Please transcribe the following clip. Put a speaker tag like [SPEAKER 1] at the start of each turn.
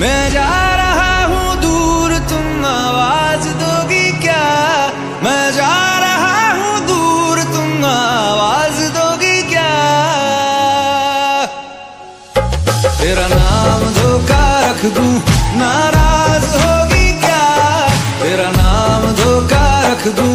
[SPEAKER 1] मैं जा रहा हूँ दूर, तुम आवाज़ दोगी क्या? मैं जा रहा हूँ दूर, तुम आवाज़ दोगी क्या? तेरा नाम धोखा रख दू, नाराज़ होगी क्या? तेरा नाम धोखा रख दू